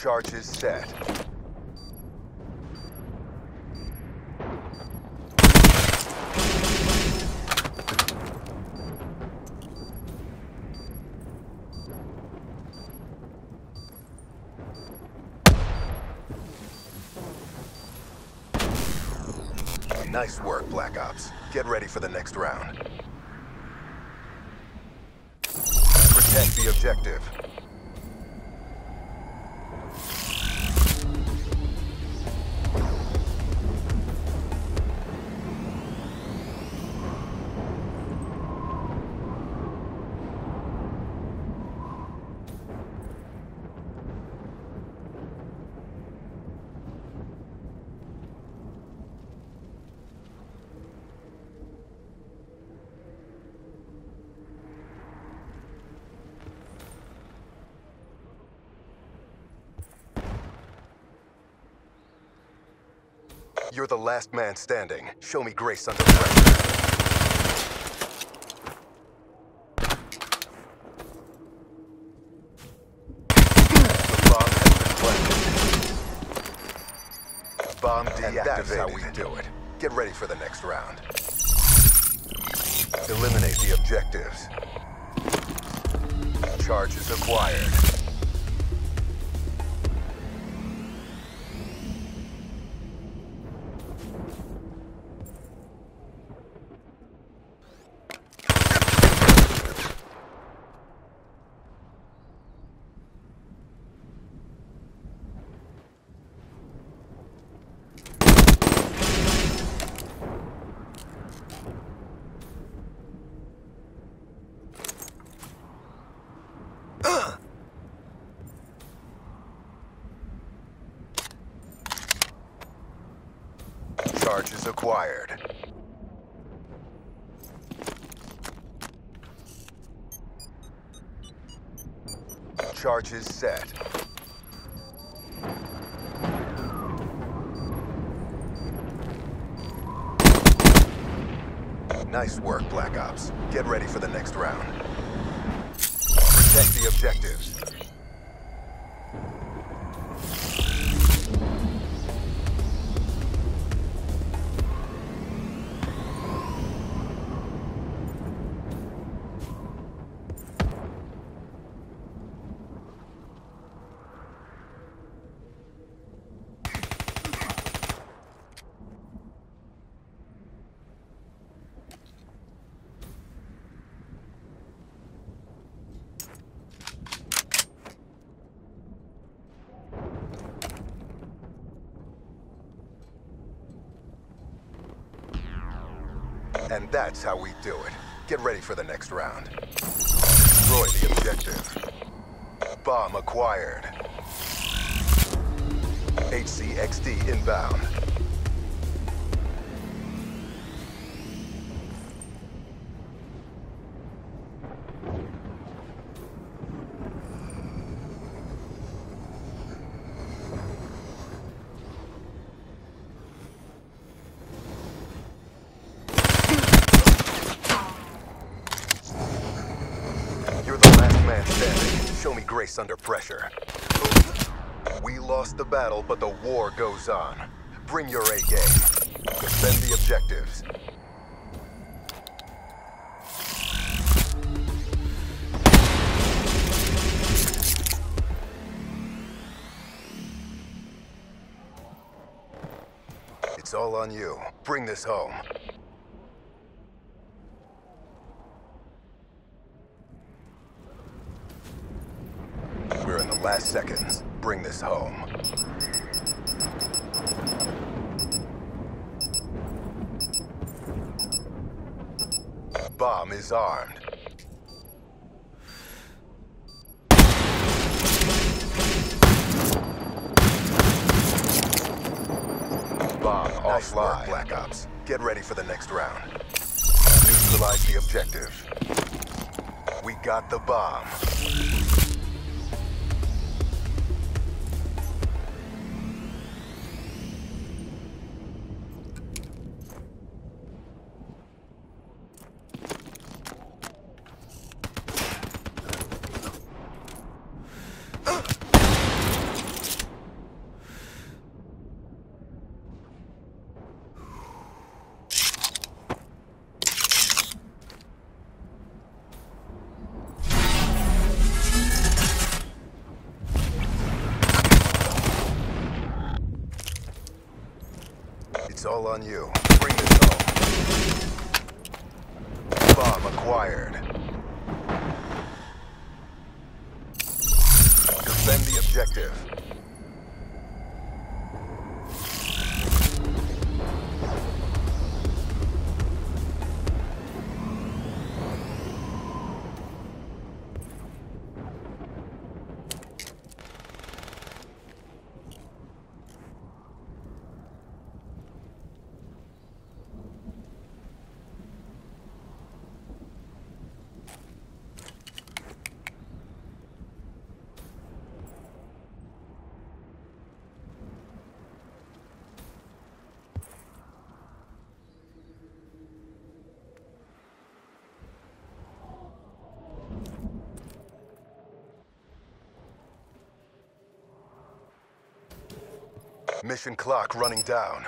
Charges set. Nice work, Black Ops. Get ready for the next round. Protect the objective. You're the last man standing. Show me grace under pressure. The bomb has been planted. Bomb deactivated. That's how we do it. Get ready for the next round. Eliminate the objectives. Charges acquired. Charges acquired. Charges set. Nice work, Black Ops. Get ready for the next round. Protect the objectives. And that's how we do it. Get ready for the next round. Destroy the objective. Bomb acquired. HCXD inbound. You're the last man standing. Show me grace under pressure. We lost the battle, but the war goes on. Bring your A game. Defend the objectives. It's all on you. Bring this home. Last seconds. Bring this home. Bomb is armed. Bomb Nice offline. Black Ops. Get ready for the next round. Neutralize the objective. We got the bomb. All on you. Bring this home. Bomb acquired. Defend the objective. Mission clock running down.